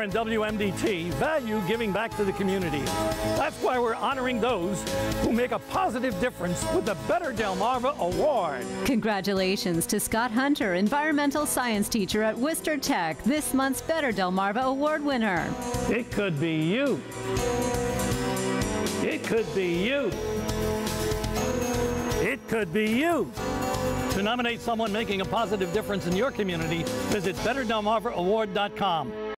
And WMDT value giving back to the community. That's why we're honoring those who make a positive difference with the Better Delmarva Award. Congratulations to Scott Hunter, environmental science teacher at Worcester Tech, this month's Better Delmarva Award winner. It could be you. It could be you. It could be you. To nominate someone making a positive difference in your community, visit betterdelmarvaaward.com.